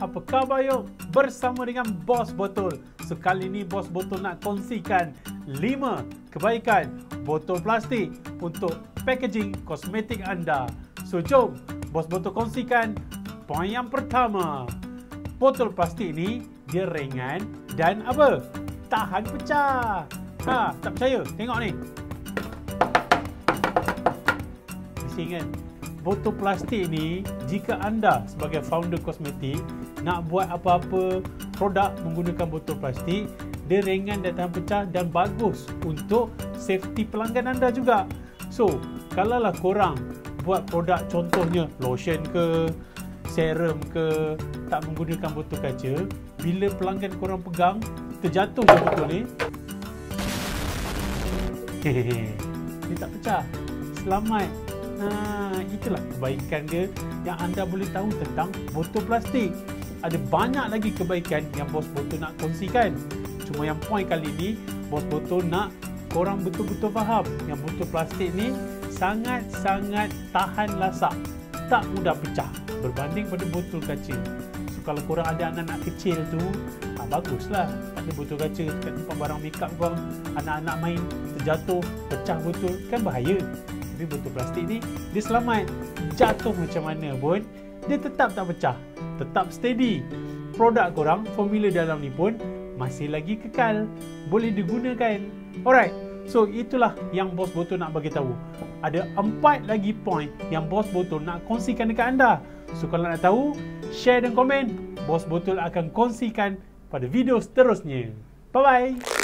Apa khabar yuk? Bersama dengan Bos Botol. So kali ni Bos Botol nak kongsikan 5 kebaikan botol plastik untuk packaging kosmetik anda. So jom Bos Botol kongsikan poin yang pertama. Botol plastik ni dia ringan dan apa? Tahan pecah. Ha, tak percaya? Tengok ni. Bising kan? Botol plastik ni jika anda sebagai founder kosmetik nak buat apa-apa produk menggunakan botol plastik dia ringan dan tahan pecah dan bagus untuk safety pelanggan anda juga. So kalaulah korang buat produk contohnya lotion ke serum ke tak menggunakan botol kaca bila pelanggan korang pegang terjatuh je botol ni. Hehehe. Dia tak pecah. Selamat Ha, itulah kebaikan dia yang anda boleh tahu tentang botol plastik. Ada banyak lagi kebaikan yang bos botol nak kongsikan. Cuma yang poin kali ni, bos botol nak korang betul-betul faham yang botol plastik ni sangat-sangat tahan lasak. Tak mudah pecah berbanding pada botol kaca. So, kalau korang ada anak-anak kecil tu, ha, baguslah ada botol kaca dekat tempat barang makeup korang. Anak-anak main terjatuh, pecah botol, kan bahaya tapi botol plastik ni dia selamat. Jatuh macam mana pun dia tetap tak pecah. Tetap steady. Produk korang formula dalam ni pun masih lagi kekal. Boleh digunakan. Alright. So itulah yang bos botol nak bagi tahu. Ada empat lagi point yang bos botol nak kongsikan dekat anda. So kalau nak tahu share dan komen. Bos botol akan kongsikan pada video seterusnya. Bye bye